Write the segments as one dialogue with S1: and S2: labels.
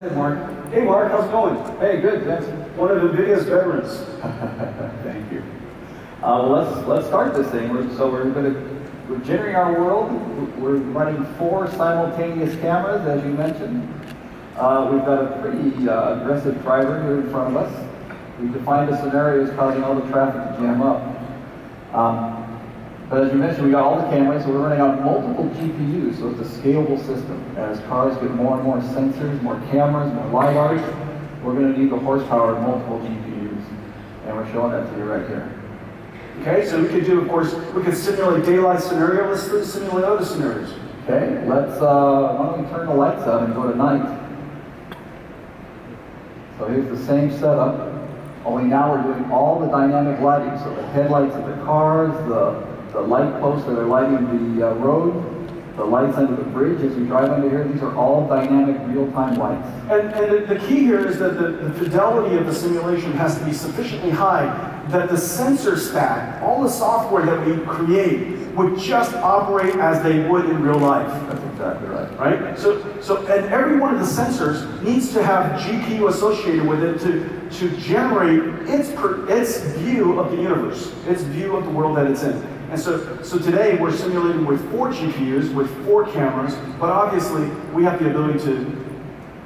S1: Hey, Mark.
S2: Hey, Mark, how's it going?
S1: Hey, good, Vince.
S2: One of the biggest veterans.
S1: Thank you. Uh, well, let's let's start this thing. We're, so we're going to we're generating our world. We're running four simultaneous cameras, as you mentioned. Uh, we've got a pretty uh, aggressive driver here in front of us. We've defined the scenarios causing all the traffic to jam up. Um, but as you mentioned, we got all the cameras, so we're running on multiple GPUs, so it's a scalable system. As cars get more and more sensors, more cameras, more LiDARs, we're going to need the horsepower of multiple GPUs. And we're showing that to you right here.
S2: Okay, so we could do, of course, we could simulate daylight scenario. Let's simulate other scenarios.
S1: Okay, let's, uh, why don't we turn the lights out and go to night. So here's the same setup, only now we're doing all the dynamic lighting. So the headlights of the cars, the the light posts that are lighting the uh, road, the lights under the bridge as we drive under here, these are all dynamic real-time lights.
S2: And, and the, the, key here is that the, the fidelity of the simulation has to be sufficiently high that the sensor stack, all the software that we create, would just operate as they would in real life.
S1: That's exactly right.
S2: Right? So, so and every one of the sensors needs to have GPU associated with it to, to generate its, per, its view of the universe, its view of the world that it's in. And so, so today we're simulating with four GPUs, with four cameras, but obviously we have the ability to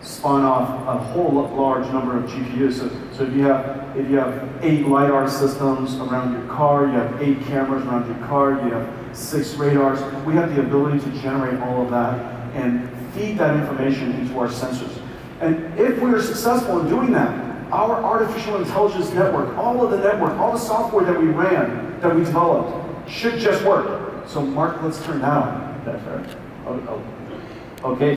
S2: spawn off a whole large number of GPUs. So, so if you have if you have eight lidar systems around your car, you have eight cameras around your car, you have six radars. We have the ability to generate all of that and feed that information into our sensors. And if we are successful in doing that, our artificial intelligence network, all of the network, all the software that we ran, that we developed, should just work. So Mark, let's turn that on.
S1: Oh, oh. Okay.